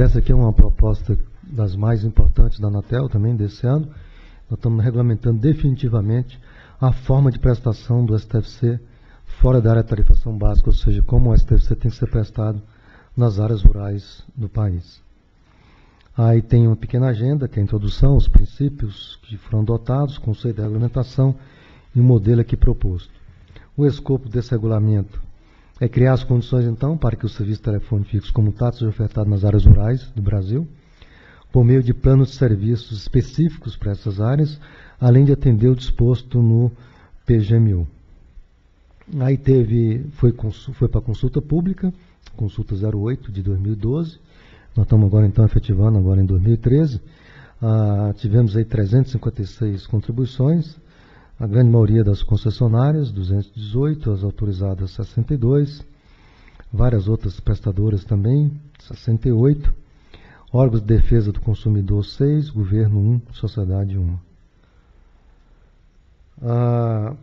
Essa aqui é uma proposta das mais importantes da Anatel também desse ano. Nós estamos regulamentando definitivamente a forma de prestação do STFC fora da área de tarifação básica, ou seja, como o STFC tem que ser prestado nas áreas rurais do país. Aí tem uma pequena agenda, que é a introdução, os princípios que foram adotados, conceito de regulamentação e o modelo aqui proposto. O escopo desse regulamento é criar as condições, então, para que o serviço telefone fixo comutado seja ofertado nas áreas rurais do Brasil, por meio de planos de serviços específicos para essas áreas, além de atender o disposto no PGMU. Aí teve, foi, foi para consulta pública, consulta 08 de 2012. Nós estamos agora então efetivando agora em 2013. Ah, tivemos aí 356 contribuições, a grande maioria das concessionárias, 218, as autorizadas 62, várias outras prestadoras também, 68, órgãos de defesa do consumidor 6, governo 1, sociedade 1. Ah,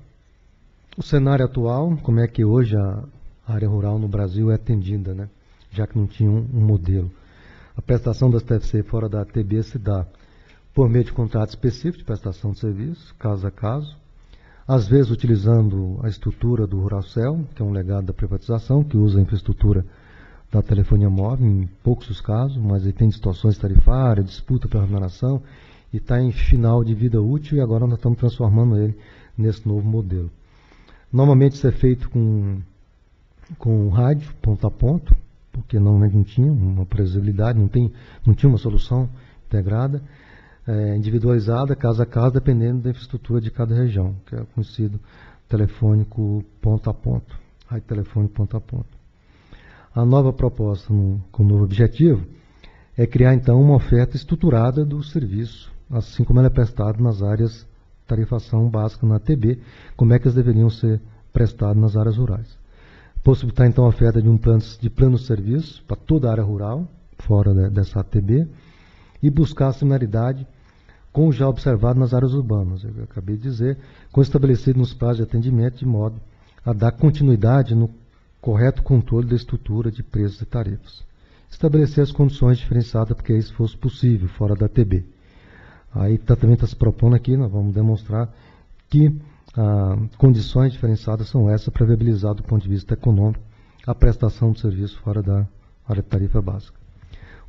o cenário atual, como é que hoje a área rural no Brasil é atendida, né? já que não tinha um, um modelo. A prestação das TFC fora da ATB se dá por meio de contrato específico de prestação de serviço, caso a caso, às vezes utilizando a estrutura do Ruralcel, que é um legado da privatização, que usa a infraestrutura da telefonia móvel, em poucos os casos, mas aí tem distorções tarifárias, disputa pela remuneração, e está em final de vida útil, e agora nós estamos transformando ele nesse novo modelo. Normalmente isso é feito com, com rádio, ponto a ponto, porque normalmente não tinha uma previsibilidade, não, tem, não tinha uma solução integrada, é, individualizada, casa a casa, dependendo da infraestrutura de cada região, que é conhecido telefônico ponto a ponto, rádio telefônico ponto a ponto. A nova proposta, no, com o novo objetivo, é criar então uma oferta estruturada do serviço, assim como ela é prestada nas áreas tarifação básica na TB, como é que eles deveriam ser prestados nas áreas rurais. Possibilitar então a oferta de um plano de plano de serviço para toda a área rural, fora de, dessa ATB, e buscar a similaridade com o já observado nas áreas urbanas, eu acabei de dizer, com estabelecido nos prazos de atendimento, de modo a dar continuidade no correto controle da estrutura de preços e tarifas. Estabelecer as condições diferenciadas para que isso fosse possível, fora da TB. Aí tá, também está se propondo aqui, nós vamos demonstrar que ah, condições diferenciadas são essas para viabilizar do ponto de vista econômico a prestação de serviço fora da área de tarifa básica.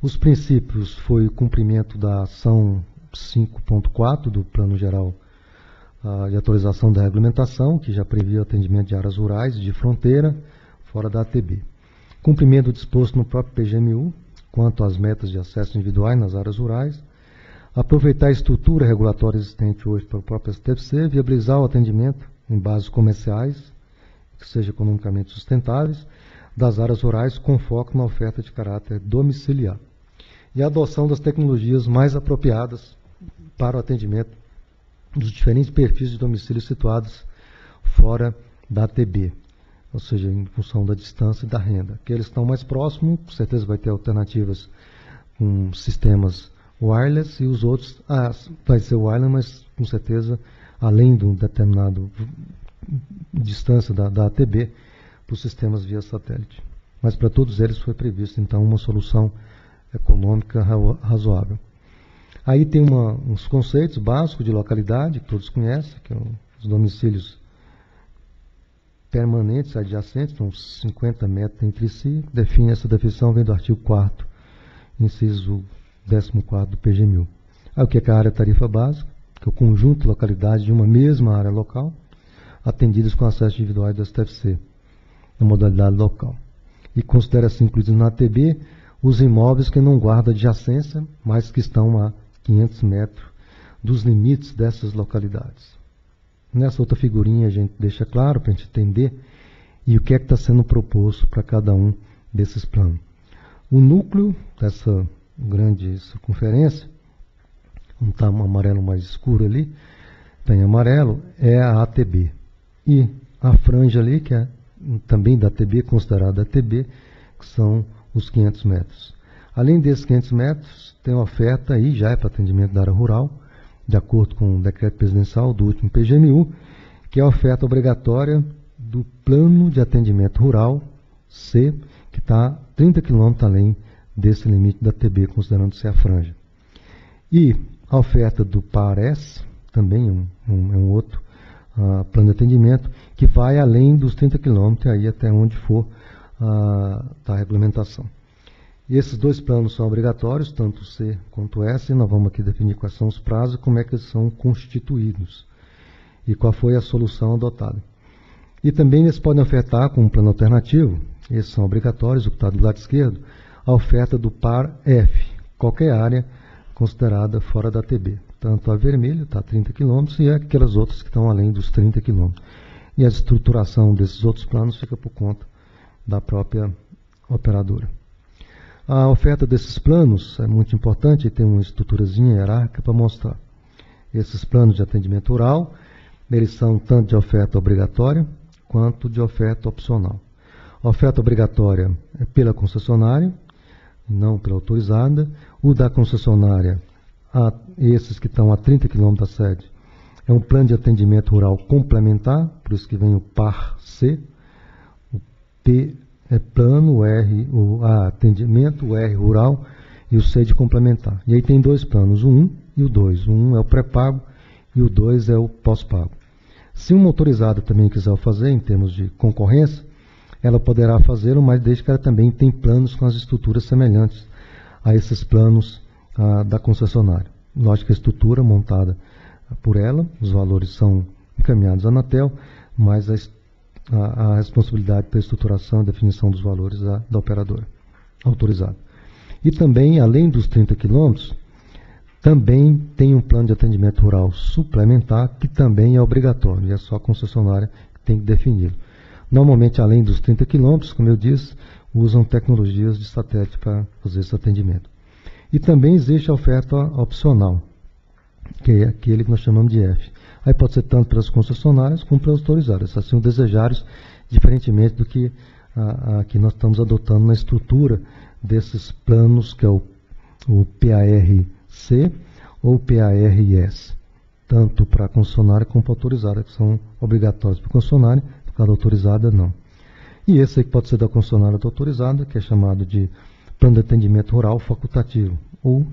Os princípios foi o cumprimento da ação 5.4 do Plano Geral ah, de Atualização da Regulamentação, que já previa o atendimento de áreas rurais de fronteira fora da ATB. Cumprimento disposto no próprio PGMU quanto às metas de acesso individuais nas áreas rurais, aproveitar a estrutura regulatória existente hoje para o próprio STFC, viabilizar o atendimento em bases comerciais, que sejam economicamente sustentáveis, das áreas rurais com foco na oferta de caráter domiciliar. E a adoção das tecnologias mais apropriadas para o atendimento dos diferentes perfis de domicílio situados fora da ATB, ou seja, em função da distância e da renda. Aqueles que estão mais próximos, com certeza vai ter alternativas com sistemas wireless e os outros, ah, vai ser wireless, mas com certeza além de um determinado distância da, da ATB para os sistemas via satélite. Mas para todos eles foi previsto então uma solução econômica razoável. Aí tem uma, uns conceitos básicos de localidade, que todos conhecem, que são é os domicílios permanentes, adjacentes, são 50 metros entre si. Define essa definição, vem do artigo 4 inciso 14 do PGMU. Aí o que é a área tarifa básica, que é o conjunto de localidades de uma mesma área local, atendidas com acesso individual do STFC, na modalidade local. E considera-se incluídos na ATB os imóveis que não guardam adjacência, mas que estão a 500 metros dos limites dessas localidades. Nessa outra figurinha a gente deixa claro para a gente entender e o que é que está sendo proposto para cada um desses planos. O núcleo dessa grande circunferência, um tá um amarelo mais escuro ali, tem amarelo, é a ATB. E a franja ali, que é também da ATB, considerada ATB, que são os 500 metros. Além desses 500 metros, tem oferta aí, já é para atendimento da área rural, de acordo com o decreto presidencial do último PGMU, que é a oferta obrigatória do Plano de Atendimento Rural C, que está 30 quilômetros além desse limite da TB, considerando-se a franja. E a oferta do PARES, também um, um, é um outro uh, plano de atendimento, que vai além dos 30 quilômetros, aí até onde for a regulamentação. E esses dois planos são obrigatórios, tanto C quanto S, e nós vamos aqui definir quais são os prazos como é que eles são constituídos e qual foi a solução adotada. E também eles podem ofertar com um plano alternativo, esses são obrigatórios, o que está do lado esquerdo, a oferta do par F, qualquer área considerada fora da TB. Tanto a vermelha, está a 30 km, e aquelas outras que estão além dos 30 km. E a estruturação desses outros planos fica por conta da própria operadora. A oferta desses planos é muito importante, tem uma estruturazinha hierárquica para mostrar. Esses planos de atendimento oral, eles são tanto de oferta obrigatória quanto de oferta opcional. A oferta obrigatória é pela concessionária, não pela autorizada. O da concessionária, a, esses que estão a 30 km da sede, é um plano de atendimento rural complementar, por isso que vem o PAR-C. P é plano, R, o A, atendimento, o R, rural, e o C de complementar. E aí tem dois planos, o 1 e o 2. O 1 é o pré-pago e o 2 é o pós-pago. Se uma autorizada também quiser fazer, em termos de concorrência, ela poderá fazê-lo, mas desde que ela também tem planos com as estruturas semelhantes a esses planos da concessionária. Lógico que a estrutura montada por ela, os valores são encaminhados à Anatel, mas a, a, responsabilidade pela estruturação e definição dos valores da, da operadora autorizada. E também, além dos 30 quilômetros, também tem um plano de atendimento rural suplementar, que também é obrigatório, e é só a concessionária que tem que defini-lo. Normalmente, além dos 30 quilômetros, como eu disse, usam tecnologias de satélite para fazer esse atendimento. E também existe a oferta opcional, que é aquele que nós chamamos de F. Aí pode ser tanto pelas concessionárias como pelas autorizadas, assim o desejários, diferentemente do que a, a, que nós estamos adotando na estrutura desses planos, que é o, o PARC ou PARS, tanto para a concessionária como para a autorizada, que são obrigatórios para a concessionária cada autorizada não. E esse aí pode ser da concessionária autorizada, que é chamado de plano de atendimento rural facultativo, ou,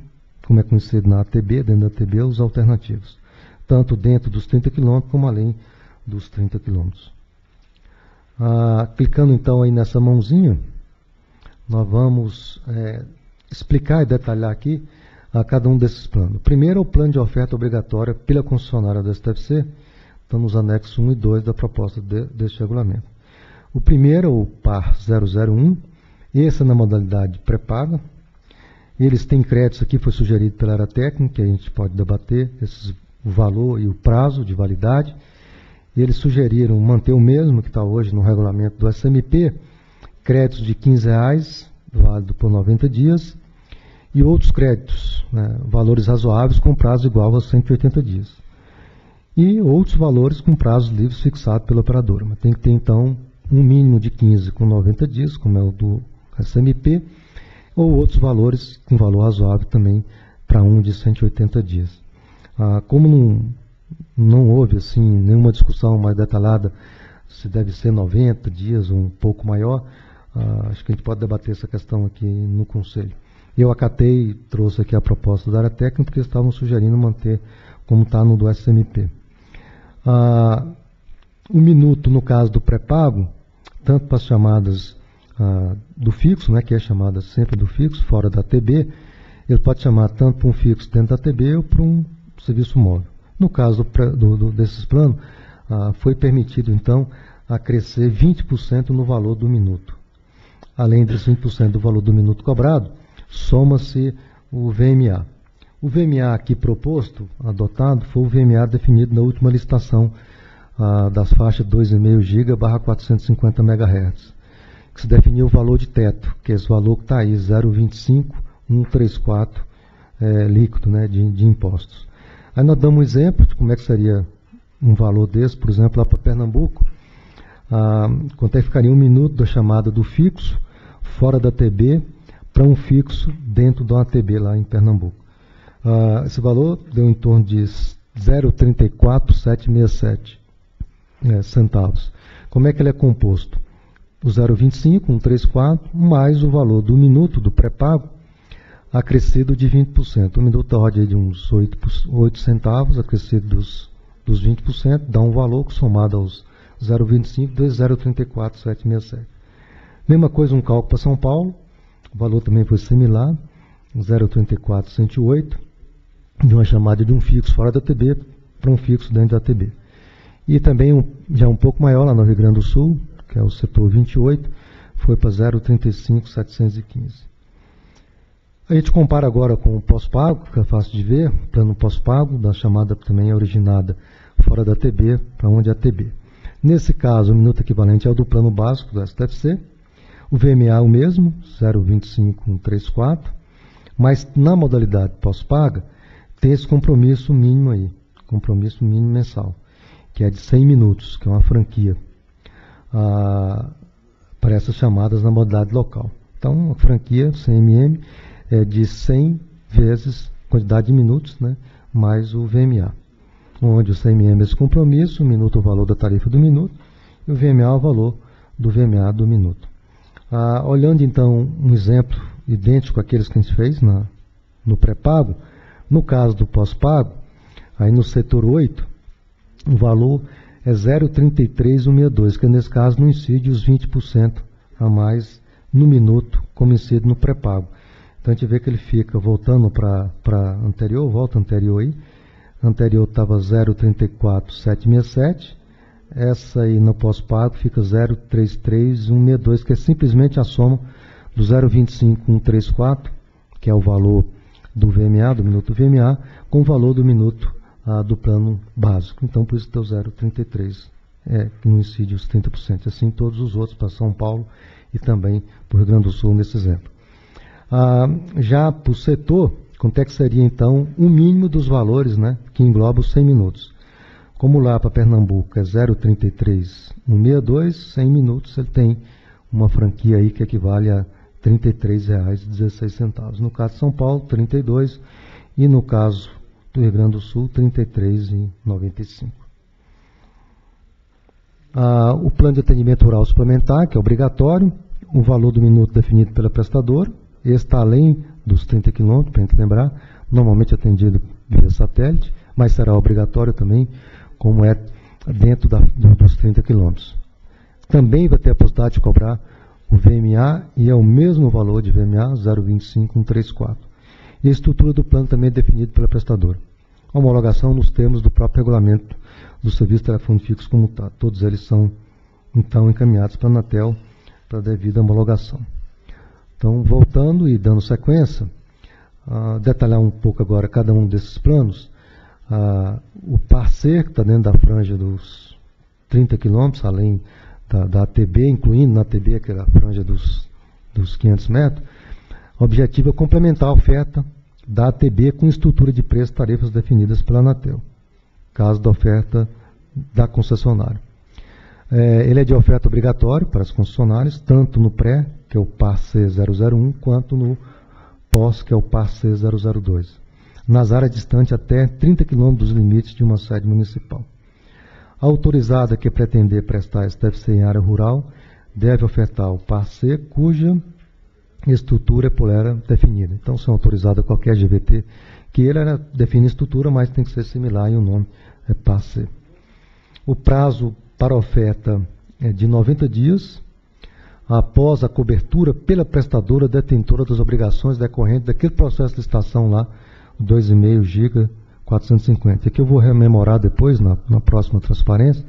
como é conhecido na ATB, dentro da ATB, os alternativos, tanto dentro dos 30 km como além dos 30 km. Ah, clicando então aí nessa mãozinha, nós vamos é, explicar e detalhar aqui a cada um desses planos. O primeiro é o plano de oferta obrigatória pela concessionária do STFC, estão nos anexos 1 e 2 da proposta de, deste regulamento. O primeiro é o PAR 001, esse é na modalidade pré-paga. Eles têm créditos aqui, foi sugerido pela área técnica, que a gente pode debater esses, o valor e o prazo de validade. Eles sugeriram manter o mesmo que está hoje no regulamento do SMP, créditos de R$ reais, válido por 90 dias, e outros créditos, né, valores razoáveis com prazo igual a 180 dias e outros valores com prazos livres fixados pela operadora. Mas tem que ter, então, um mínimo de 15 com 90 dias, como é o do SMP, ou outros valores com valor razoável também para um de 180 dias. Ah, como não, não houve assim nenhuma discussão mais detalhada se deve ser 90 dias ou um pouco maior, ah, acho que a gente pode debater essa questão aqui no Conselho. Eu acatei trouxe aqui a proposta da área técnica, porque estavam sugerindo manter como está no do SMP. Ah, um minuto no caso do pré-pago, tanto para as chamadas ah, do fixo, né, que é chamada sempre do fixo, fora da TB, ele pode chamar tanto para um fixo dentro da TB ou para um serviço móvel. No caso do, do, desses planos, ah, foi permitido então a crescer 20% no valor do minuto. Além desses 20% do valor do minuto cobrado, soma-se o VMA. O VMA aqui proposto, adotado, foi o VMA definido na última licitação ah, das faixas 2,5 GB barra 450 MHz, que se definiu o valor de teto, que é esse valor que está aí, 0,25134 é, líquido né, de, de impostos. Aí nós damos um exemplo de como é que seria um valor desse, por exemplo, lá para Pernambuco, ah, quanto é que ficaria um minuto da chamada do fixo, fora da TB, para um fixo dentro da ATB lá em Pernambuco. Uh, esse valor deu em torno de 0,34767 é, centavos. Como é que ele é composto? O 0,25, 134, mais o valor do minuto do pré-pago, acrescido de 20%. O minuto da ordem de uns 8, 8 centavos, acrescido dos, dos 20%, dá um valor que somado aos 0,25, 2,034,767. Mesma coisa um cálculo para São Paulo, o valor também foi similar, 0,34,108, de uma chamada de um fixo fora da TB para um fixo dentro da TB. E também um, já um pouco maior lá no Rio Grande do Sul, que é o setor 28, foi para 0,35,715. A gente compara agora com o pós-pago, que é fácil de ver, plano pós-pago, da chamada também é originada fora da TB, para onde é a TB. Nesse caso, o minuto equivalente é o do plano básico do STFC, o VMA é o mesmo, 0,25134, mas na modalidade pós-paga, tem esse compromisso mínimo aí, compromisso mínimo mensal, que é de 100 minutos, que é uma franquia ah, para essas chamadas na modalidade local. Então, a franquia CMM é de 100 vezes quantidade de minutos, né, mais o VMA. Onde o CMM é esse compromisso, o minuto é o valor da tarifa do minuto, e o VMA é o valor do VMA do minuto. Ah, olhando então um exemplo idêntico àqueles que a gente fez na, no pré-pago, no caso do pós-pago, aí no setor 8, o valor é 0,33162, que nesse caso não incide os 20% a mais no minuto, como incide no pré-pago. Então a gente vê que ele fica voltando para anterior, volta anterior aí. Anterior estava 0,34767. Essa aí no pós-pago fica 0,33162, que é simplesmente a soma do 0,25134, que é o valor do VMA, do minuto VMA, com o valor do minuto ah, do plano básico. Então por isso deu 0,33, é, que não incide os 30%. Assim todos os outros para São Paulo e também para o Rio Grande do Sul nesse exemplo. Ah, já para o setor, quanto é que seria então o mínimo dos valores né, que engloba os 100 minutos? Como lá para Pernambuco é 0,33162, 100 minutos ele tem uma franquia aí que equivale a R$ 33,16. No caso de São Paulo, 32 e no caso do Rio Grande do Sul, R$ 33,95. Ah, o plano de atendimento rural suplementar, que é obrigatório, o valor do minuto definido pela prestadora, está além dos 30 quilômetros, para a gente lembrar, normalmente atendido via satélite, mas será obrigatório também, como é dentro da, dos 30 quilômetros. Também vai ter a possibilidade de cobrar o VMA e é o mesmo valor de VMA, 0,25134. E a estrutura do plano também é definida pela prestadora. Homologação nos termos do próprio regulamento do Serviço de Telefone Fixo Comutado. Todos eles são, então, encaminhados para a Anatel para a devida homologação. Então, voltando e dando sequência, uh, detalhar um pouco agora cada um desses planos. Uh, o parceiro, que está dentro da franja dos 30 quilômetros, além da, da ATB, incluindo na ATB aquela franja dos, dos 500 metros, o objetivo é complementar a oferta da ATB com estrutura de preço e tarifas definidas pela Anatel, caso da oferta da concessionária. É, ele é de oferta obrigatória para as concessionárias, tanto no pré que é o PAR C001, quanto no POS, que é o PAR C002, nas áreas distantes até 30 km dos limites de uma sede municipal. A autorizada que pretender prestar STFC em área rural deve ofertar o PAR C, cuja estrutura é polera definida. Então, se é autorizada qualquer GVT, que ele define estrutura, mas tem que ser similar e o nome é PAR C. O prazo para oferta é de 90 dias, após a cobertura pela prestadora detentora das obrigações decorrentes daquele processo de licitação lá, 2,5 GB 450. Aqui eu vou rememorar depois, na, na próxima transparência,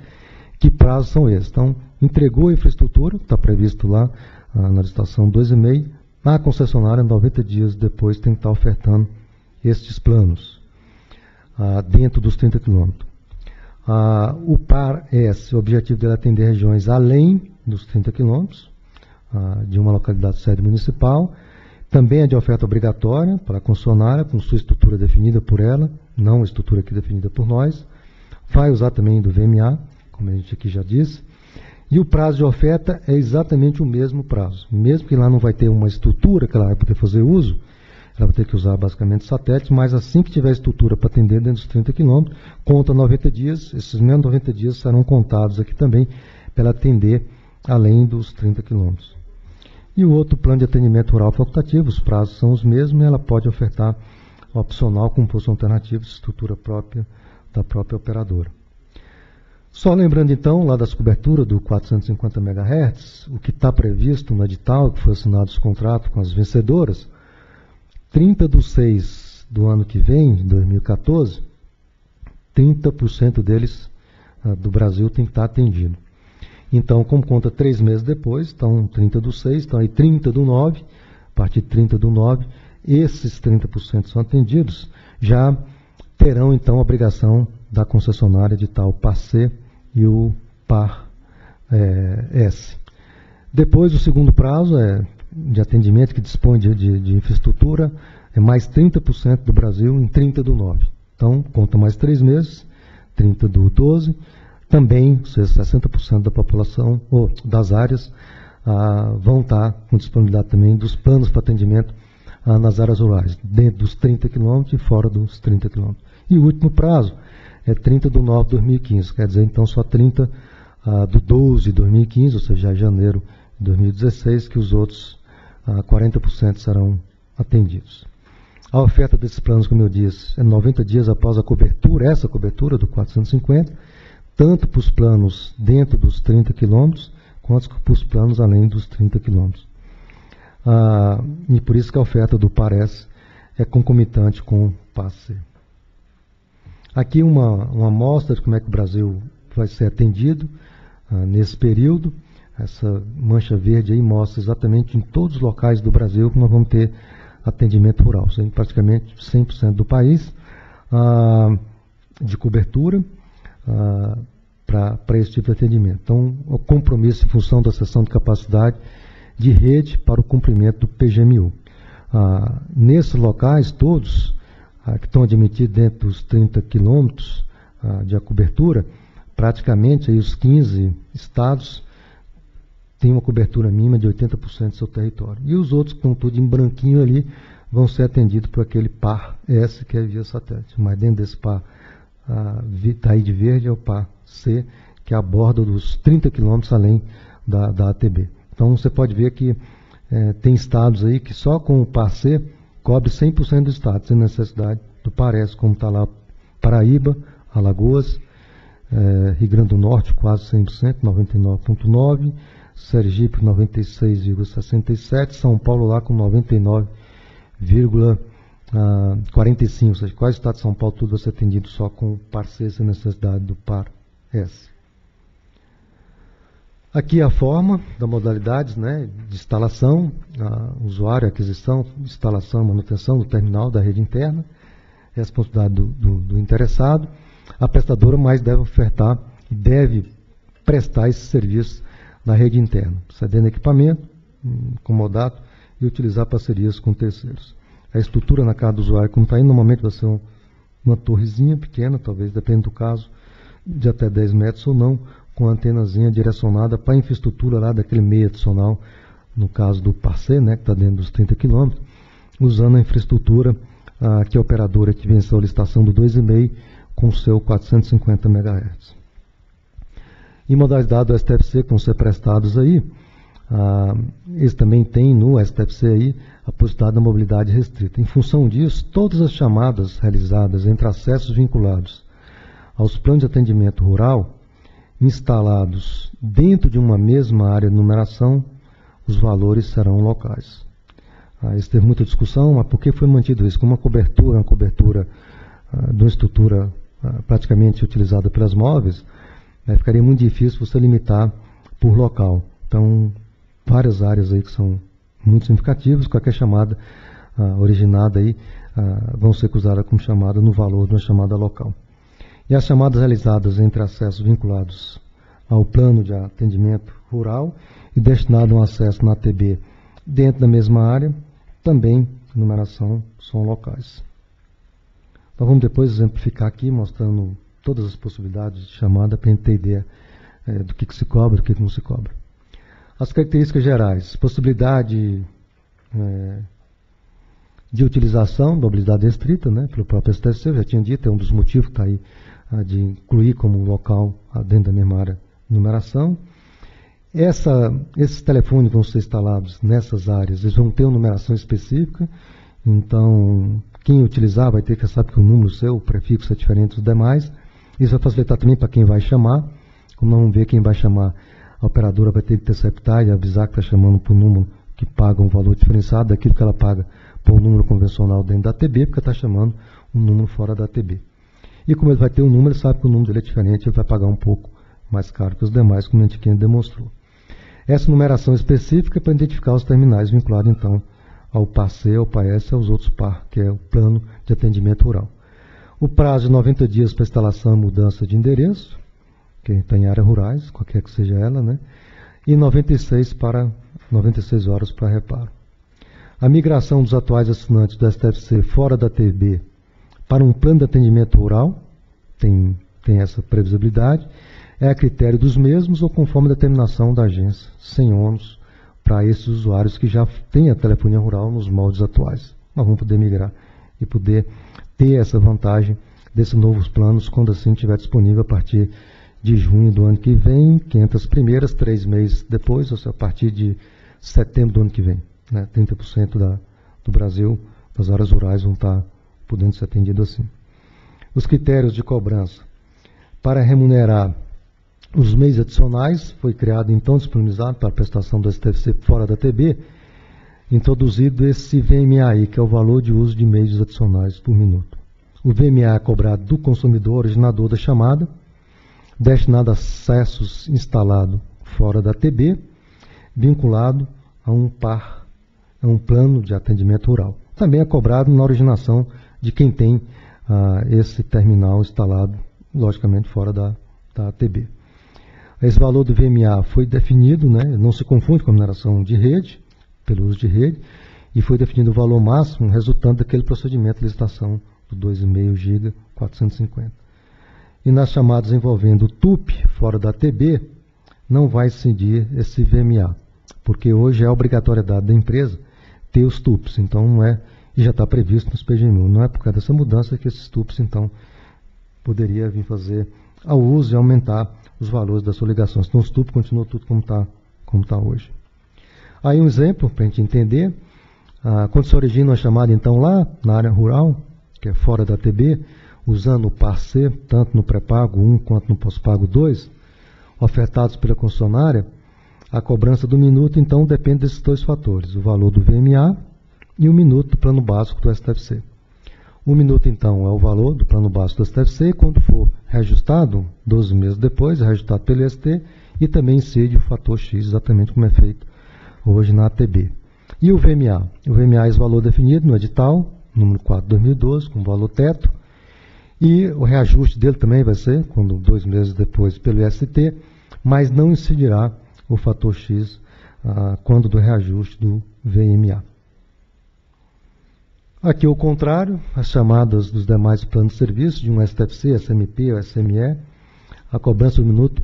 que prazos são esses. Então, entregou a infraestrutura, está previsto lá ah, na licitação 2,5, na concessionária, 90 dias depois, tem que estar ofertando estes planos, ah, dentro dos 30 quilômetros. Ah, o PAR S, o objetivo dele é atender regiões além dos 30 quilômetros, de uma localidade sede municipal. Também é de oferta obrigatória para a concessionária, com sua estrutura definida por ela, não a estrutura aqui definida por nós. Vai usar também do VMA, como a gente aqui já disse. E o prazo de oferta é exatamente o mesmo prazo. Mesmo que lá não vai ter uma estrutura que ela vai poder fazer uso, ela vai ter que usar basicamente satélites, mas assim que tiver estrutura para atender dentro dos 30 quilômetros, conta 90 dias, esses mesmos 90 dias serão contados aqui também para atender além dos 30 quilômetros. E o outro plano de atendimento rural facultativo, os prazos são os mesmos e ela pode ofertar opcional com posto alternativo de estrutura própria da própria operadora. Só lembrando então, lá das coberturas do 450 MHz, o que está previsto no edital, que foi assinado os contratos com as vencedoras, 30 do 6 do ano que vem, 2014, 30% deles uh, do Brasil tem que estar atendido. Então, como conta três meses depois, então 30 do 6, então aí 30 do 9, a partir de 30 do 9, esses 30% são atendidos, já terão então a obrigação da concessionária de tal par C e o par é, S. Depois, o segundo prazo é de atendimento que dispõe de, de, de infraestrutura, é mais 30% do Brasil em 30 do 9. Então, conta mais três meses, 30 do 12. Também, ou seja, 60% da população, ou das áreas, ah, vão estar com disponibilidade também dos planos para atendimento ah, nas áreas rurais, dentro dos 30 quilômetros e fora dos 30 quilômetros. E o último prazo é 30 de 9 de 2015, quer dizer, então só 30 ah, do 12 de 2015, ou seja, janeiro de 2016, que os outros 40% ah, serão atendidos. A oferta desses planos, como eu disse, é 90 dias após a cobertura, essa cobertura do 450, tanto para os planos dentro dos 30 quilômetros, quanto para os planos além dos 30 quilômetros. Ah, e por isso que a oferta do Parece é concomitante com o passe. Aqui uma, uma amostra de como é que o Brasil vai ser atendido ah, nesse período. Essa mancha verde aí mostra exatamente em todos os locais do Brasil que nós vamos ter atendimento rural, praticamente 100% do país ah, de cobertura ah, para esse tipo de atendimento. Então, o compromisso em função da sessão de capacidade de rede para o cumprimento do PGMU. Ah, nesses locais todos, ah, que estão admitidos dentro dos 30 quilômetros ah, de cobertura, praticamente aí, os 15 estados têm uma cobertura mínima de 80% do seu território. E os outros que estão tudo em branquinho ali vão ser atendidos por aquele par S, que é via satélite. Mas dentro desse par ah, tá aí de verde é o C, que é a borda dos 30 quilômetros além da, da ATB. Então você pode ver que é, tem estados aí que só com o par C cobre 100% do estado, sem necessidade do parece, como está lá Paraíba, Alagoas, é, Rio Grande do Norte quase 100%, 99,9%, Sergipe 96,67%, São Paulo lá com 99,45%, ou seja, quase o estado de São Paulo tudo vai ser atendido só com o sem necessidade do par S. Aqui a forma da modalidades né, de instalação, usuário, aquisição, instalação manutenção do terminal da rede interna, responsabilidade do, do, do interessado. A prestadora mais deve ofertar e deve prestar esse serviço na rede interna, cedendo equipamento, comodato e utilizar parcerias com terceiros. A estrutura na casa do usuário, como está aí, normalmente vai ser uma torrezinha pequena, talvez, depende do caso, de até 10 metros ou não, com a antenazinha direcionada para a infraestrutura lá daquele meio adicional, no caso do parceiro, né, que está dentro dos 30 quilômetros, usando a infraestrutura ah, que a operadora que venceu a licitação do 2,5 com seu 450 MHz. Em modalidade do STFC, que vão ser prestados aí, ah, eles também têm no STFC a possibilidade da mobilidade restrita. Em função disso, todas as chamadas realizadas entre acessos vinculados aos planos de atendimento rural instalados dentro de uma mesma área de numeração, os valores serão locais. Ah, isso teve muita discussão, mas por que foi mantido isso? Como uma cobertura, uma cobertura ah, de uma estrutura ah, praticamente utilizada pelas móveis, né, ficaria muito difícil você limitar por local. Então, várias áreas aí que são muito significativas, qualquer chamada ah, originada aí ah, vão ser usadas como chamada no valor de uma chamada local. E as chamadas realizadas entre acessos vinculados ao plano de atendimento rural e destinado a um acesso na TB dentro da mesma área, também numeração são locais. Nós vamos depois exemplificar aqui, mostrando todas as possibilidades de chamada para a gente ter ideia é, do que, que, se cobra e do que, que, não se cobra. As características gerais, possibilidade é, de utilização da habilidade restrita, né, pelo próprio STFC, eu já tinha dito, é um dos motivos que está aí de incluir como local dentro da mesma área numeração. Essa, esses telefones vão ser instalados nessas áreas, eles vão ter uma numeração específica, então quem utilizar vai ter que saber que o número seu, o prefixo é diferente dos demais. Isso vai facilitar também para quem vai chamar, como não vamos ver quem vai chamar, a operadora vai ter que interceptar e avisar que está chamando por número que paga um valor diferenciado daquilo que ela paga por um número convencional dentro da TB, porque está chamando um número fora da TB. E como ele vai ter um número, ele sabe que o número dele é diferente, ele vai pagar um pouco mais caro que os demais, como a gente demonstrou. Essa numeração específica é para identificar os terminais vinculados, então, ao PAC, ao PAS e aos outros PAR, que é o Plano de Atendimento Rural. O prazo de 90 dias para instalação e mudança de endereço, que está em áreas rurais, qualquer que seja ela, né? E 96 para 96 horas para reparo. A migração dos atuais assinantes do STFC fora da TB para um plano de atendimento rural, tem, tem essa previsibilidade, é a critério dos mesmos ou conforme a determinação da agência, sem ônus para esses usuários que já têm a telefonia rural nos moldes atuais. Nós vamos poder migrar e poder ter essa vantagem desses novos planos quando assim estiver disponível a partir de junho do ano que vem, 500 primeiras, três meses depois, ou seja, a partir de setembro do ano que vem. Né? 30% da, do Brasil, das áreas rurais, vão estar podendo ser atendidos assim. Os critérios de cobrança. Para remunerar os meios adicionais, foi criado então disponibilizado para a prestação do STFC fora da TB, introduzido esse VMA, que é o valor de uso de meios adicionais por minuto. O VMA é cobrado do consumidor originador da chamada, destinado a acessos instalado fora da TB, vinculado a um par, a um plano de atendimento rural. Também é cobrado na originação de quem tem ah, esse terminal instalado, logicamente fora da, da TB. Esse valor do VMA foi definido, né, não se confunde com a mineração de rede, pelo uso de rede, e foi definido o valor máximo resultante daquele procedimento de licitação do 2,5 GB 450. E nas chamadas envolvendo TUP fora da TB, não vai incidir esse VMA, porque hoje é obrigatoriedade da empresa ter os TUPs, então não é, e já está previsto nos PGMU, não é por causa dessa mudança que esses TUPs, então, poderia vir fazer ao uso e aumentar os valores das suas ligações. Então, os TUPs continuam tudo como está como tá hoje. Aí um exemplo para a gente entender, ah, quando se origina uma chamada, então, lá na área rural, que é fora da TB, usando o par C, tanto no pré-pago 1 quanto no pós-pago 2, ofertados pela concessionária, a cobrança do minuto, então, depende desses dois fatores, o valor do VMA e o minuto do plano básico do STFC. O minuto, então, é o valor do plano básico do STFC e quando for reajustado, 12 meses depois, é reajustado pelo ST e também incide o fator X, exatamente como é feito hoje na ATB. E o VMA? O VMA é esse valor definido no edital, número 4 de 2012, com valor teto, e o reajuste dele também vai ser, quando dois meses depois, pelo IST, mas não incidirá o fator X ah, quando do reajuste do VMA. Aqui o contrário, as chamadas dos demais planos de serviço, de um STFC, SMP ou SME, a cobrança do minuto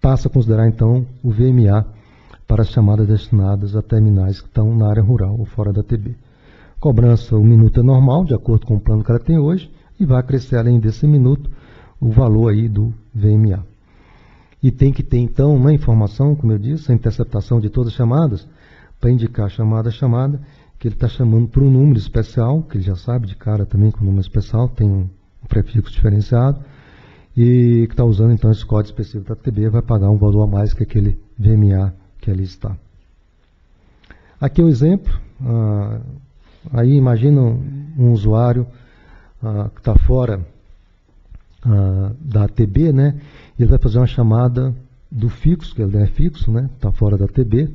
passa a considerar então o VMA para as chamadas destinadas a terminais que estão na área rural ou fora da TB. Cobrança, o minuto é normal, de acordo com o plano que ela tem hoje, e vai crescer além desse minuto o valor aí do VMA. E tem que ter então uma informação, como eu disse, a interceptação de todas as chamadas, para indicar chamada a chamada, que ele está chamando por um número especial, que ele já sabe de cara também que o número especial tem um prefixo diferenciado, e que está usando então esse código específico da TB, vai pagar um valor a mais que aquele VMA que ali está. Aqui é um exemplo, ah, aí imagina um usuário ah, que está fora ah, da TB, né? Ele vai fazer uma chamada do fixo, que ele é fixo, né? Está fora da TB,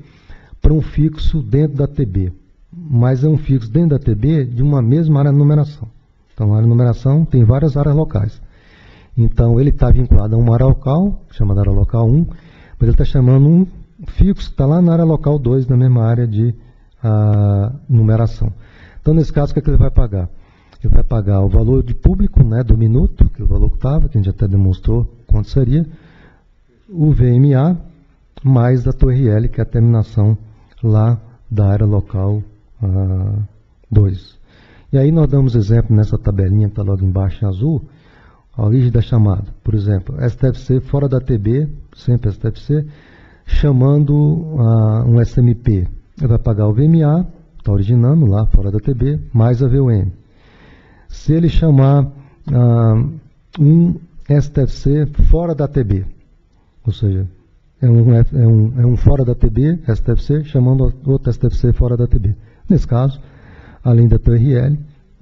para um fixo dentro da TB. Mas é um fixo dentro da TB de uma mesma área de numeração. Então, a área de numeração tem várias áreas locais. Então, ele está vinculado a uma área local, chamada área local 1, mas ele está chamando um fixo que está lá na área local 2, na mesma área de uh, numeração. Então, nesse caso, o que, é que ele vai pagar? Ele vai pagar o valor de público né, do minuto, que é o valor que estava, que a gente até demonstrou quanto seria, o VMA, mais a torre L, que é a terminação lá da área local 2. Ah, e aí nós damos exemplo nessa tabelinha que está logo embaixo em azul, a origem da chamada. Por exemplo, STFC fora da TB, sempre STFC, chamando uh, um SMP. Ele vai pagar o VMA, está originando lá fora da TB, mais a VUM. Se ele chamar uh, um STFC fora da TB, ou seja, é um, é, um, é um fora da TB, STFC, chamando outro STFC fora da TB. Nesse caso, além da TRL,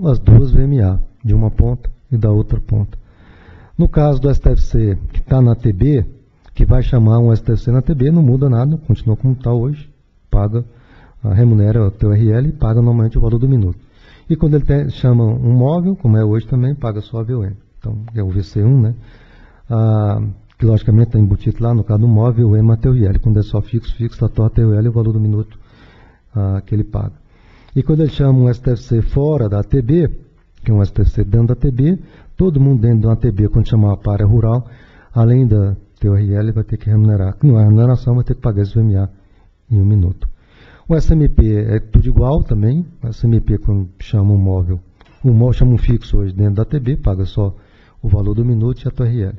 as duas VMA, de uma ponta e da outra ponta. No caso do STFC que está na TB, que vai chamar um STFC na TB, não muda nada, continua como está hoje, paga, remunera o teu RL e paga normalmente o valor do minuto. E quando ele tem, chama um móvel, como é hoje também, paga só a VUM. Então, é o VC1, né? Ah, que logicamente está embutido lá, no caso do móvel, o EMA. Quando é só fixo, fixo, a TOR TUL o valor do minuto ah, que ele paga. E quando ele chama um STFC fora da ATB, que é um STFC dentro da ATB, todo mundo dentro de uma ATB, quando chamar a área rural, além da TURL, vai ter que remunerar. Não é remuneração, vai ter que pagar esse VMA em um minuto. O SMP é tudo igual também. O SMP, quando chama um móvel, o móvel chama um fixo hoje dentro da ATB, paga só o valor do minuto e a TURL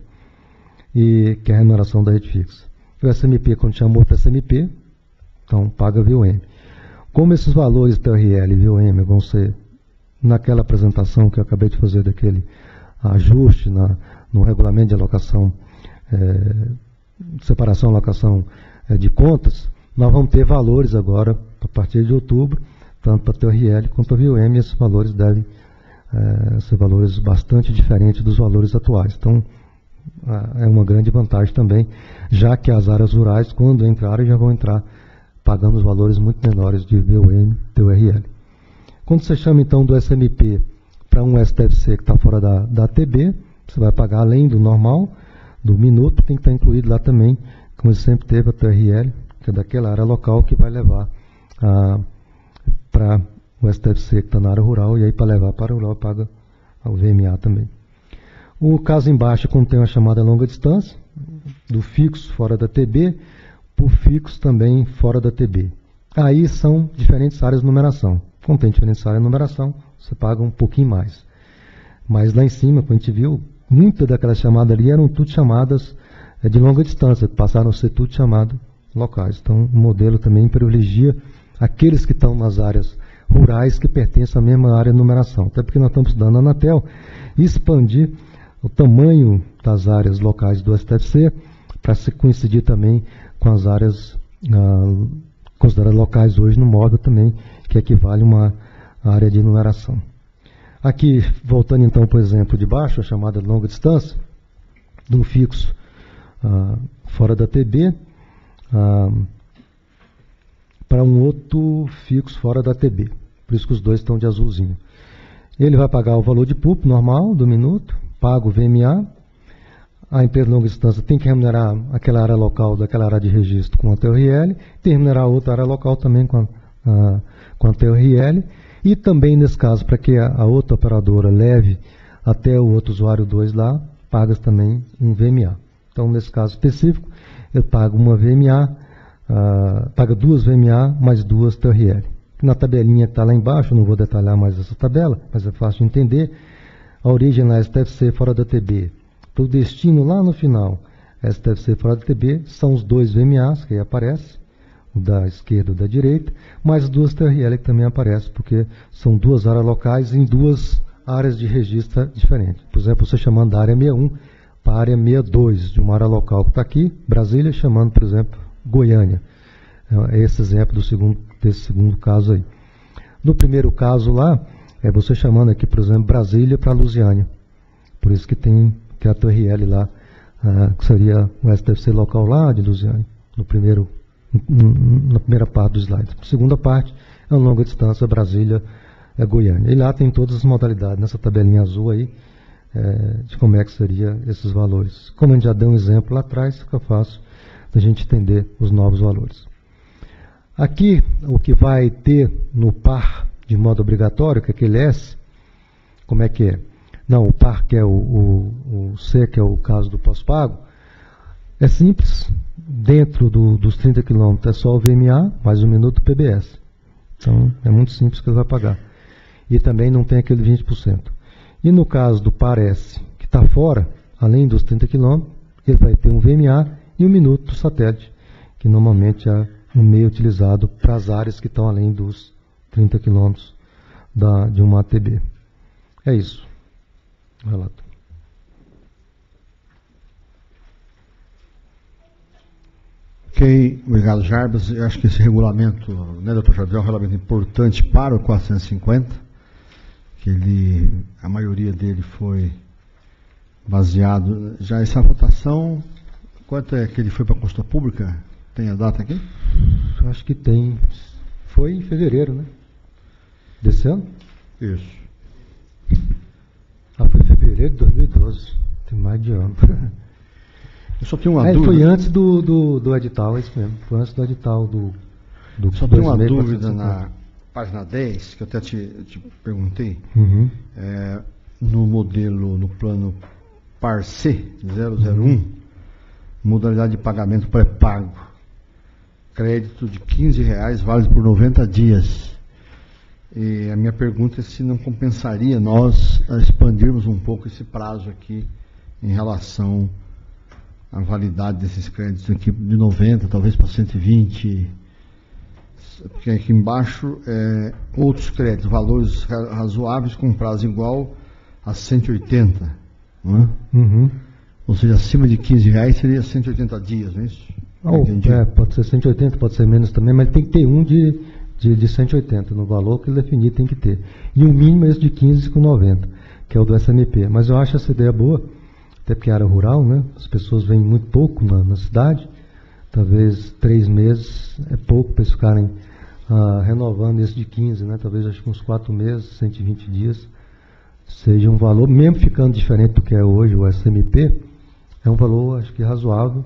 e que é a remuneração da rede fixa. O SMP, quando chama outro SMP, então paga VUM. Como esses valores TRL e VUM vão ser naquela apresentação que eu acabei de fazer daquele ajuste na, no regulamento de alocação, é, separação alocação é, de contas, nós vamos ter valores agora, a partir de outubro, tanto para a TRL quanto para a e esses valores devem é, ser valores bastante diferentes dos valores atuais. Então, é uma grande vantagem também, já que as áreas rurais, quando entrarem, já vão entrar pagando os valores muito menores de VUM, TURL. Quando você chama então do SMP para um STFC que está fora da, da TB, você vai pagar além do normal, do minuto, tem que estar incluído lá também, como sempre teve a TRL, que é daquela área local que vai levar para o STFC que está na área rural, e aí para levar para o rural paga o VMA também. O caso embaixo contém uma chamada longa distância, do fixo fora da TB, por fixo também fora da TB. Aí são diferentes áreas de numeração. Como tem diferentes áreas de numeração, você paga um pouquinho mais. Mas lá em cima, como a gente viu, muitas daquelas chamadas ali eram tudo chamadas é, de longa distância, passaram a ser tudo chamadas locais. Então, o modelo também privilegia aqueles que estão nas áreas rurais que pertencem à mesma área de numeração. Até porque nós estamos estudando a Anatel expandir o tamanho das áreas locais do STFC para se coincidir também com as áreas ah, consideradas locais hoje no módulo também, que equivale a uma área de numeração. Aqui, voltando então para o exemplo de baixo, a chamada longa distância, de um fixo ah, fora da TB, ah, para um outro fixo fora da TB. Por isso que os dois estão de azulzinho. Ele vai pagar o valor de PUP normal do minuto, paga o VMA, a empresa de longa distância tem que remunerar aquela área local daquela área de registro com a TRL, tem que remunerar outra área local também com a, a, com a TRL, e também nesse caso, para que a, a, outra operadora leve até o outro usuário 2 lá, paga também um VMA. Então, nesse caso específico, eu pago uma VMA, uh, ah, duas VMA mais duas TRL. Na tabelinha que está lá embaixo, não vou detalhar mais essa tabela, mas é fácil de entender, a origem lá é STFC fora da TB, o destino lá no final, STFC fora da TB, são os dois VMAs que aí aparecem, o da esquerda e o da direita, mais duas TRL que também aparecem, porque são duas áreas locais em duas áreas de registro diferentes. Por exemplo, você chamando da área 61 para a área 62, de uma área local que está aqui, Brasília, chamando, por exemplo, Goiânia. É esse exemplo do segundo, desse segundo caso aí. No primeiro caso lá, é você chamando aqui, por exemplo, Brasília para Lusiânia. Por isso que tem que é a TRL lá, uh, que seria o STFC local lá de Lusiânia, no primeiro, na primeira parte do slide. A segunda parte é uma longa distância Brasília é. E lá tem todas as modalidades, nessa tabelinha azul aí, é, de como é que seria esses valores. Como a gente já deu um exemplo lá atrás, fica fácil da gente entender os novos valores. Aqui, o que vai ter no par de modo obrigatório, que é aquele S, como é que é? Não, o par que é o, o, o C, que é o caso do pós-pago, é simples. Dentro do, dos 30 quilômetros é só o VMA mais um minuto PBS. Então, é muito simples que ele vai pagar. E também não tem aquele 20%. E no caso do par S, que está fora, além dos 30 quilômetros, ele vai ter um VMA e um minuto do satélite, que normalmente é um meio utilizado para as áreas que estão além dos 30 quilômetros de uma ATB. É isso. Relato. Ok, obrigado, Jarbas. Eu acho que esse regulamento, né, doutor Jarbas, é um regulamento importante para o 450, que ele, a maioria dele foi baseado. Já essa votação, quanto é que ele foi para a consulta pública? Tem a data aqui? Acho que tem. Foi em fevereiro, né? Desse ano? Isso. Ah, foi em fevereiro de 2012. Tem mais de ano. Eu só tenho uma é, dúvida. Foi antes do, do, do edital, é isso mesmo. Foi antes do edital do. do só tenho uma dúvida na página 10, que eu até te, te perguntei. Uhum. É, no modelo, no plano PAR-C 001, uhum. modalidade de pagamento pré-pago. Crédito de 15 reais, válido por 90 dias. E a minha pergunta é se não compensaria nós expandirmos um pouco esse prazo aqui em relação a validade desses créditos aqui de 90, talvez para 120. Porque aqui embaixo é, outros créditos, valores razoáveis com prazo igual a 180. Não é? Uhum. Ou seja, acima de 15 reais seria 180 dias, não é isso? Oh, é, pode ser 180, pode ser menos também, mas tem que ter um de, de, de 180 no valor que ele definir tem que ter. E o mínimo é esse de 15 com 90, que é o do SMP. Mas eu acho essa ideia boa até porque é área rural, né? As pessoas vêm muito pouco na, na cidade, talvez três meses é pouco para eles ficarem ah, renovando esse de 15, né? Talvez acho que uns quatro meses, 120 dias, seja um valor, mesmo ficando diferente do que é hoje o SMP, é um valor acho que razoável,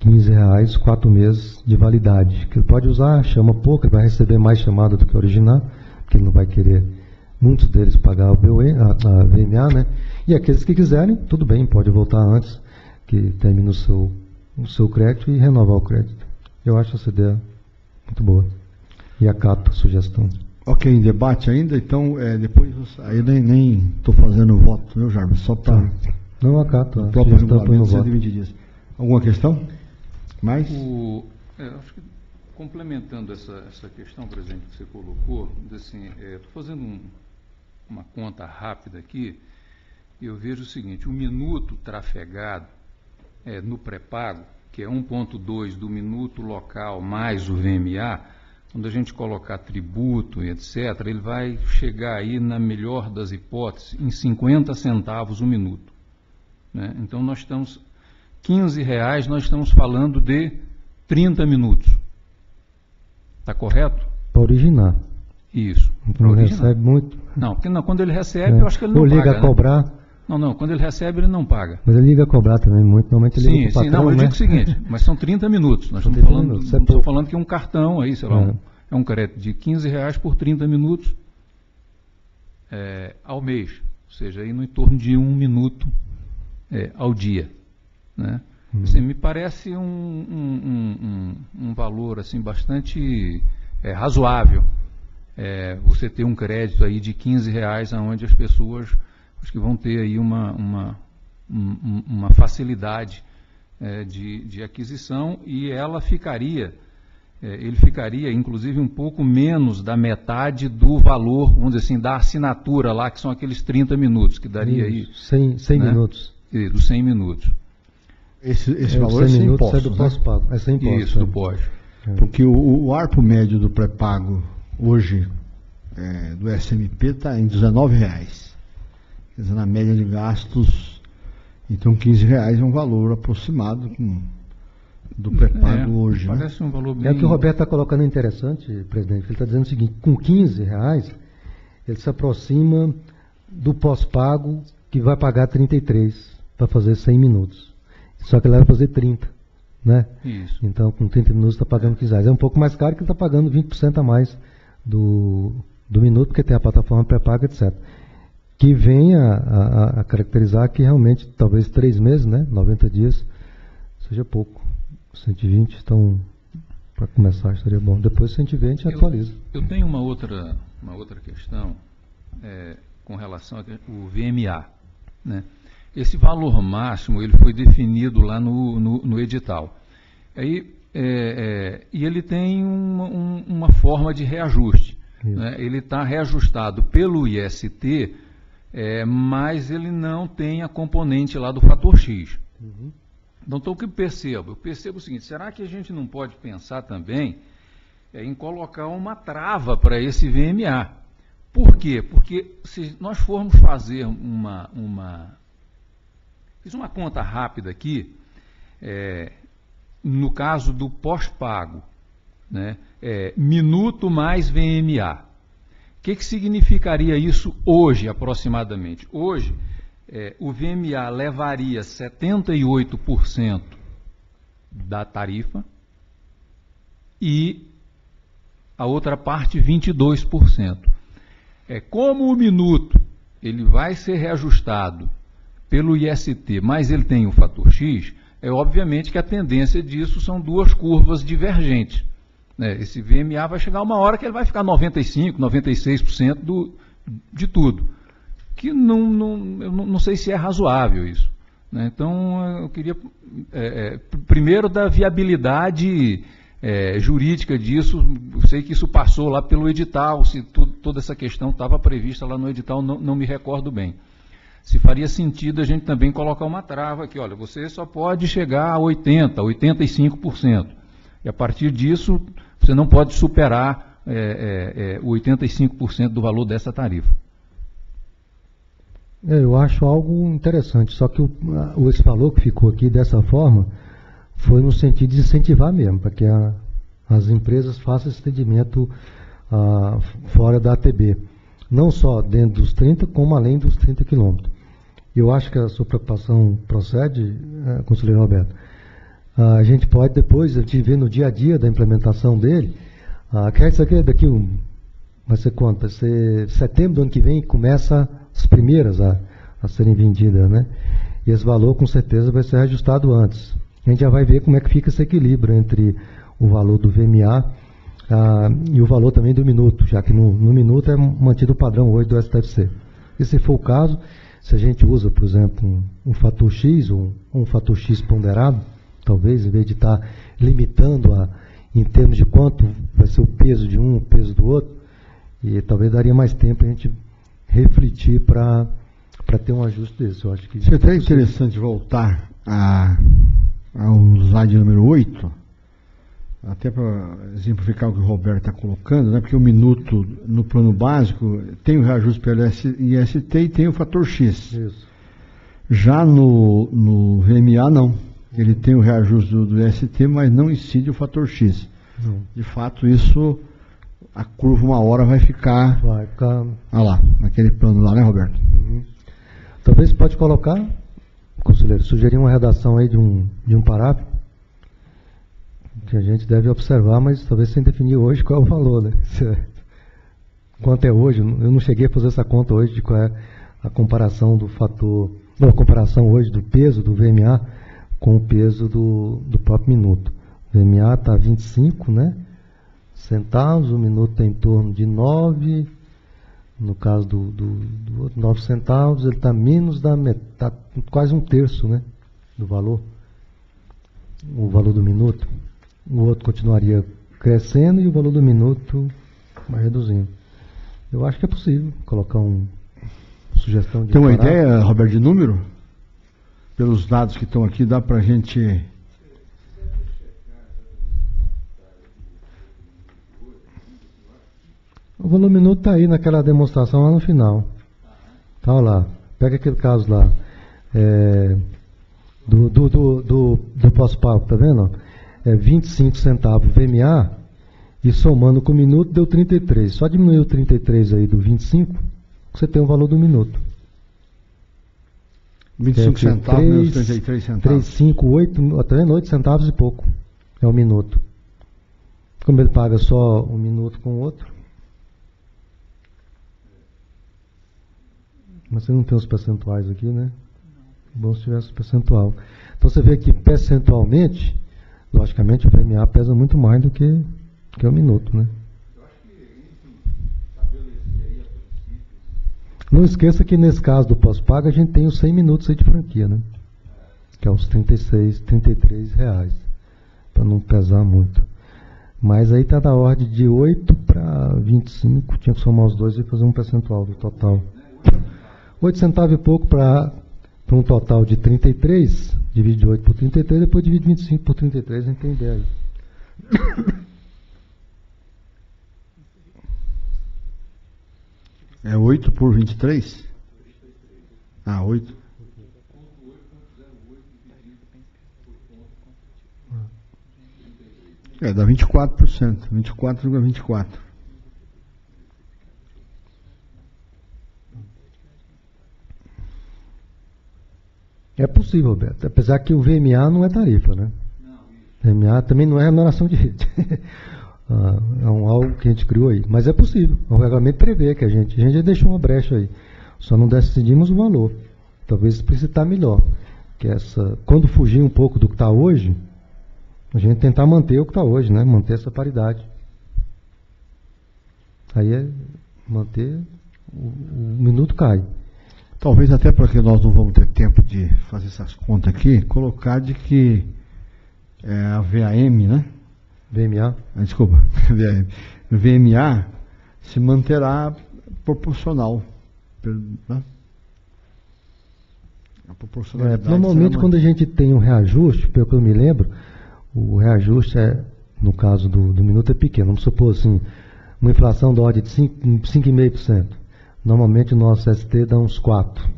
15 reais, quatro meses de validade, que ele pode usar, chama pouco, ele vai receber mais chamada do que o original, porque ele não vai querer muitos deles pagar o BUE, a, a VMA, né? E aqueles que quiserem, tudo bem, pode voltar antes que termine o seu, o seu crédito e renovar o crédito. Eu acho essa ideia muito boa. E acato a sugestão. Ok, em debate ainda, então é, depois aí nem estou fazendo voto, meu Jarvis? Só para. Não acato, a próprio regulamento 120 dias. Alguma questão? Mais? O, é, acho que complementando essa, essa questão, presidente, que você colocou, assim, estou é, fazendo um, uma conta rápida aqui, eu vejo o seguinte, o minuto trafegado é, no pré-pago, que é 1.2 do minuto local mais o VMA, quando a gente colocar tributo e etc., ele vai chegar aí, na melhor das hipóteses, em 50 centavos o minuto. Né? Então nós estamos, 15 reais, nós estamos falando de 30 minutos. Está correto? Para originar. Isso. Não recebe muito. Não, porque não, quando ele recebe, é. eu acho que ele não Ou liga paga. a né? cobrar. Não, não, quando ele recebe, ele não paga. Mas ele liga a cobrar também muito, normalmente ele sim, liga Sim, não, eu né? digo o seguinte, mas são 30 minutos. Nós estamos falando, minutos, é estamos falando que é um cartão aí, sei lá, é. Um, é um crédito de 15 reais por 30 minutos é, ao mês. Ou seja, aí no entorno de um minuto é, ao dia. Né? Hum. Assim, me parece um, um, um, um, valor assim bastante é, razoável é, você ter um crédito aí de 15 reais onde as pessoas acho que vão ter aí uma, uma, uma facilidade é, de, de aquisição e ela ficaria, é, ele ficaria inclusive um pouco menos da metade do valor, vamos dizer assim, da assinatura lá, que são aqueles 30 minutos, que daria Isso, aí... 100, 100 né? minutos. E, dos 100 minutos. Esse, esse é, valor é sem impostos, é do pós-pago. É sem impostos. Isso, do pós. É. Porque o, o arco médio do pré-pago hoje é, do SMP está em R$ reais. Quer dizer, na média de gastos, então 15 reais é um valor aproximado com, do pré-pago é, hoje. Né? Parece né? um valor bem... É o que o Roberto está colocando interessante, presidente. Ele está dizendo o seguinte, com 15 reais, ele se aproxima do pós-pago que vai pagar 33 para fazer 100 minutos. Só que ele vai fazer 30. Né? Isso. Então, com 30 minutos está pagando 15 reais. É um pouco mais caro que ele está pagando 20% a mais do, do minuto, porque tem a plataforma pré-paga, etc. Que venha a, a, caracterizar que realmente talvez três meses, né, 90 dias, seja pouco. 120 estão para começar estaria bom. Depois 120 a gente eu, atualiza. Eu tenho uma outra, uma outra questão é, com relação ao VMA. Né? Esse valor máximo ele foi definido lá no, no, no edital. Aí é, é, e ele tem uma, um, uma forma de reajuste. Né? Ele está reajustado pelo IST, é, mas ele não tem a componente lá do fator X. Uhum. Então, então, o que eu percebo? Eu percebo o seguinte: será que a gente não pode pensar também é, em colocar uma trava para esse VMA? Por quê? Porque se nós formos fazer uma. uma fiz uma conta rápida aqui, é, no caso do pós-pago, né, é, minuto mais VMA. O que, que significaria isso hoje, aproximadamente? Hoje, é, o VMA levaria 78% da tarifa e a outra parte 22%. É, como o minuto ele vai ser reajustado pelo IST, mas ele tem o fator X, é obviamente que a tendência disso são duas curvas divergentes. Né? Esse VMA vai chegar uma hora que ele vai ficar 95%, 96% do, de tudo que não, não, eu não sei se é razoável isso. Né? Então, eu queria, é, é, primeiro, da viabilidade é, jurídica disso, eu sei que isso passou lá pelo edital, se tudo, toda essa questão estava prevista lá no edital, não, não me recordo bem. Se faria sentido a gente também colocar uma trava aqui, olha, você só pode chegar a 80%, 85%. E a partir disso, você não pode superar é, é, é, o 85% do valor dessa tarifa. É, eu acho algo interessante, só que o, o, esse valor que ficou aqui dessa forma foi no sentido de incentivar mesmo, para que a, as empresas façam esse atendimento ah, fora da ATB. Não só dentro dos 30, como além dos 30 quilômetros. Eu acho que a sua preocupação procede, é, conselheiro Roberto. Ah, a gente pode depois, a gente ver no dia a dia da implementação dele, ah, que isso aqui daqui um, vai ser quanto? Vai ser setembro do ano que vem, começa as primeiras a, a serem vendidas, né? E esse valor com certeza vai ser ajustado antes. A gente já vai ver como é que fica esse equilíbrio entre o valor do VMA ah, e o valor também do minuto, já que no, no, minuto é mantido o padrão hoje do STFC. E se for o caso, se a gente usa, por exemplo, um, um fator X ou um, um, fator X ponderado, talvez, em vez de estar tá limitando a, em termos de quanto vai ser o peso de um, o peso do outro, e talvez daria mais tempo a gente refletir para ter um ajuste desse. Eu acho que Seria até interessante voltar a, ao slide número 8, até para exemplificar o que o Roberto está colocando, né? porque o minuto no plano básico tem o reajuste pelo IST e tem o fator X. Isso. Já no, no VMA, não. Ele tem o reajuste do, do IST, mas não incide o fator X. Não. De fato, isso a curva uma hora vai ficar. Vai ficar. Ah lá, naquele plano lá, né, Roberto? Uhum. Talvez pode colocar, conselheiro, sugerir uma redação aí de um, de um parágrafo que a gente deve observar, mas talvez sem definir hoje qual é o valor, né? Quanto é hoje? Eu não cheguei a fazer essa conta hoje de qual é a comparação do fator, não, a comparação hoje do peso do VMA com o peso do, do próprio minuto. O VMA está 25, né? centavos, o minuto tem em torno de 9, no caso do, do, do outro, 9 centavos, ele está menos da metade, quase um terço né, do valor, o valor do minuto. O outro continuaria crescendo e o valor do minuto vai reduzindo. Eu acho que é possível colocar um, uma sugestão de. Tem uma ideia, Roberto, de número? Pelos dados que estão aqui, dá para a gente O volume minuto está aí naquela demonstração lá no final. Tá lá. Pega aquele caso lá. É, do do, do, do, do pós-palco, tá vendo? É 25 centavos VMA e somando com o minuto deu 33. Só diminuir o 33 aí do 25, você tem o valor do minuto. 25 é, centavos 3, 33 centavos. 3, 5, 8, tá vendo? 8 centavos e pouco é o minuto. Como ele paga só um minuto com o outro, Mas você não tem os percentuais aqui, né? Bom se tivesse percentual. Então você vê que percentualmente, logicamente o VMA pesa muito mais do que, que o minuto, né? Não esqueça que nesse caso do pós-pago a gente tem os 100 minutos aí de franquia, né? Que é os 36, 33 reais. para não pesar muito. Mas aí está da ordem de 8 para 25, tinha que somar os dois e fazer um percentual do total. 8 centavos e pouco para um total de 33, divide 8 por 33, depois divide 25 por 33, a gente tem ideia aí. É 8 por 23? Ah, 8. É, dá 24%. 24,24%. É possível, Roberto. Apesar que o VMA não é tarifa, né? Não, VMA também não é remuneração de rede. ah, é um algo que a gente criou aí. Mas é possível. O regulamento prevê que a gente. A gente já deixou uma brecha aí. Só não decidimos o valor. Talvez explicitar melhor. Que essa, quando fugir um pouco do que está hoje, a gente tentar manter o que está hoje, né? Manter essa paridade. Aí é manter, o, o minuto cai. Talvez até porque nós não vamos ter tempo de fazer essas contas aqui, colocar de que é, a VAM, né? VMA. Ah, desculpa. VMA se manterá proporcional. Né? A é, normalmente, quando a gente tem um reajuste, pelo que eu me lembro, o reajuste é, no caso do, do minuto, é pequeno. Vamos supor assim, uma inflação da ordem de 5,5%. Normalmente o nosso ST dá uns 4%.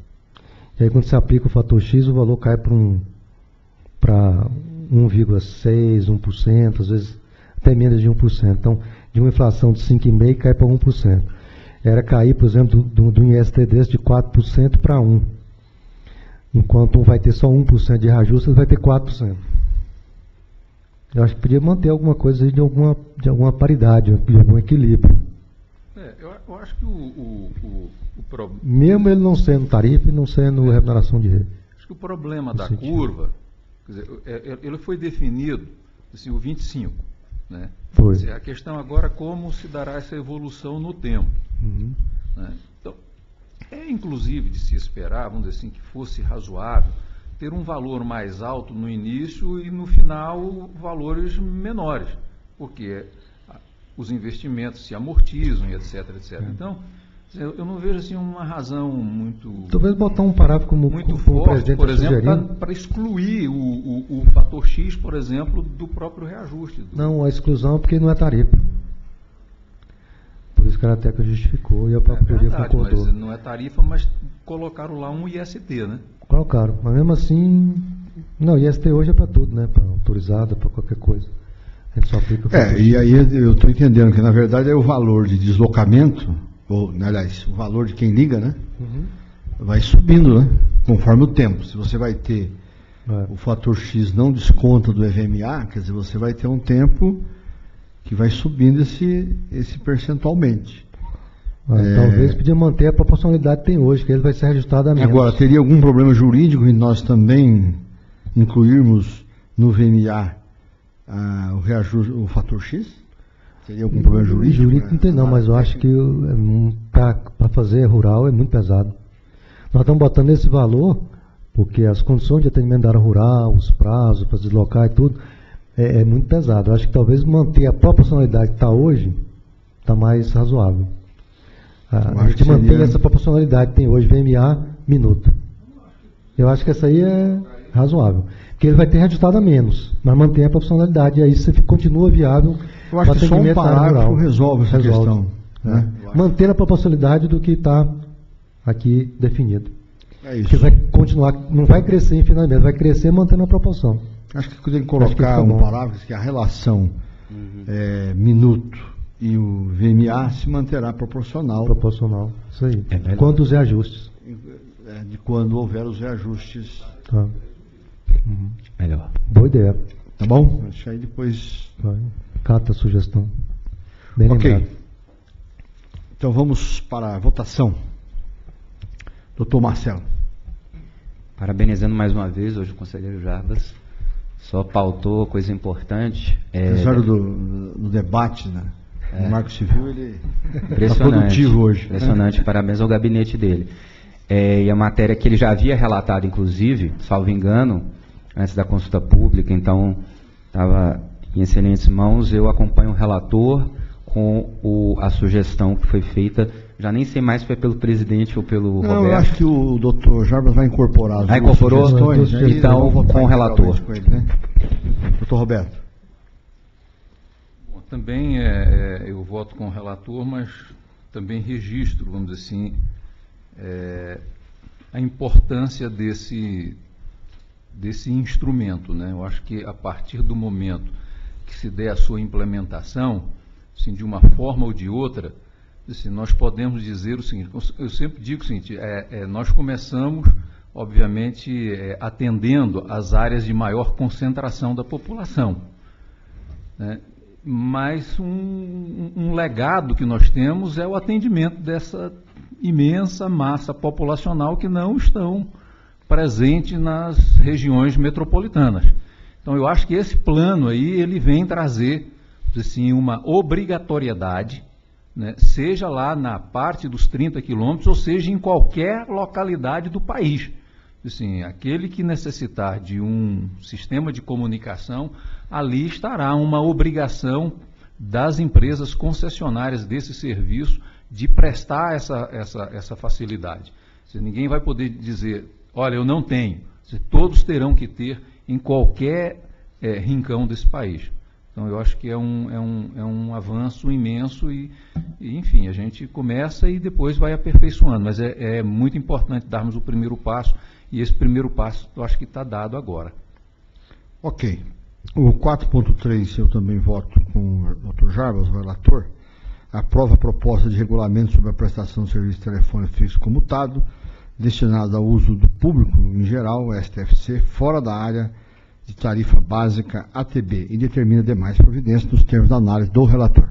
E aí quando você aplica o fator X, o valor cai para um, para 1,6%, 1%, às vezes menos de 1%. Então, de uma inflação de 5,5% cai para 1%. Era cair, por exemplo, do, do IST desse de 4% para 1%. Enquanto um vai ter só 1% de reajuste, ele vai ter 4%. Eu acho que podia manter alguma coisa de alguma, de alguma paridade, de algum equilíbrio. É, eu, eu, acho que o, o, o, o problema. Mesmo ele não sendo tarifa e não sendo é, remuneração de rede. Acho que o problema da sentido. curva, dizer, é, é, ele foi definido, assim, o 25. Né? Foi. Dizer, a questão agora é como se dará essa evolução no tempo. Uhum. Né? Então, é inclusive de se esperar, vamos dizer assim, que fosse razoável ter um valor mais alto no início e no final valores menores, porque os investimentos se amortizam e etc, etc. É. Então, eu não vejo assim uma razão muito. Talvez botar um parágrafo como muito forte, por exemplo, para excluir o, o, o, fator X, por exemplo, do próprio reajuste. Do... Não, a exclusão é porque não é tarifa. Por isso que a Arateca justificou e a própria é concordou. Mas não é tarifa, mas colocaram lá um IST, né? Colocaram, mas mesmo assim, não, IST hoje é para tudo, né? Para autorizada, para qualquer coisa. A gente só aplica É, e aí eu estou entendendo que na verdade é o valor de deslocamento, ou, aliás, o valor de quem liga, né? Uhum. Vai subindo, né? Conforme o tempo. Se você vai ter é. o fator X não desconta do EVMA, quer dizer, você vai ter um tempo que vai subindo esse, esse percentualmente. Ah, é... Talvez podia manter a proporcionalidade que tem hoje, que ele vai ser ajustado a menos. Agora, teria algum problema jurídico em nós também incluirmos no VMA ah, o, reajuste, o fator X? Teria algum problema jurídico? Jurídico não tem não, mas eu acho que é para fazer rural é muito pesado. Nós estamos botando esse valor porque as condições de atendimento da área rural, os prazos para deslocar e tudo, é, é muito pesado. Eu acho que talvez manter a proporcionalidade que está hoje está mais razoável. A, a gente mantém seria... essa proporcionalidade que tem hoje, VMA, minuto. Eu acho que essa aí é razoável. Porque ele vai ter reajustado a menos, mas mantém a proporcionalidade, e aí você continua viável. Eu acho que só um parágrafo resolve essa resolve, questão. Né? Manter a proporcionalidade do que está aqui definido. É isso. Que vai continuar, não vai crescer infinitamente, vai crescer mantendo a proporção. Acho que tem que colocar que um parágrafo que a relação uhum. é, minuto e o VMA se manterá proporcional. Proporcional, isso aí. É quando os reajustes. É, de quando houver os reajustes. Tá. Uhum. Melhor. Boa ideia. Tá bom? Deixa aí depois. Vai. Cata a sugestão. Bem ok. Lembrado. Então vamos para a votação. Doutor Marcelo. Parabenizando mais uma vez hoje o conselheiro Jarbas. Só pautou coisa importante. É, Apesar do, do debate, né? É. O Marco Civil, ele está produtivo hoje. Impressionante, parabéns ao gabinete dele. É, e a matéria que ele já havia relatado, inclusive, salvo engano, antes da consulta pública, então estava em excelentes mãos. Eu acompanho o relator com o, a sugestão que foi feita. Já nem sei mais se foi pelo presidente ou pelo Não, Roberto. Eu acho que o doutor Jarbas vai incorporar as vai incorporou? sugestões. Né? Então, com o relator. Com ele, né? Doutor Roberto. Bom, também é, é, eu voto com o relator, mas também registro, vamos dizer assim, é, a importância desse, desse instrumento. Né? Eu acho que a partir do momento que se der a sua implementação, assim, de uma forma ou de outra, assim, nós podemos dizer o seguinte, eu sempre digo o seguinte, é, é, nós começamos, obviamente, é, atendendo as áreas de maior concentração da população. Né? Mas um, um legado que nós temos é o atendimento dessa imensa massa populacional que não estão presentes nas regiões metropolitanas. Então eu acho que esse plano aí ele vem trazer assim uma obrigatoriedade, né, seja lá na parte dos 30 quilômetros ou seja em qualquer localidade do país. Assim, aquele que necessitar de um sistema de comunicação, ali estará uma obrigação das empresas concessionárias desse serviço de prestar essa, essa, essa facilidade. Se ninguém vai poder dizer, olha, eu não tenho. Todos terão que ter em qualquer é, rincão desse país. Então, eu acho que é um, é um, é um avanço imenso e, e, enfim, a gente começa e depois vai aperfeiçoando. Mas é, é muito importante darmos o primeiro passo e esse primeiro passo eu acho que está dado agora. Ok. O 4.3 eu também voto com o Dr. Jarbas, o relator. Aprova a proposta de regulamento sobre a prestação de serviço de telefone fixo comutado, destinado ao uso do público em geral, STFC, fora da área de tarifa básica ATB, e determina demais providências nos termos da análise do relator.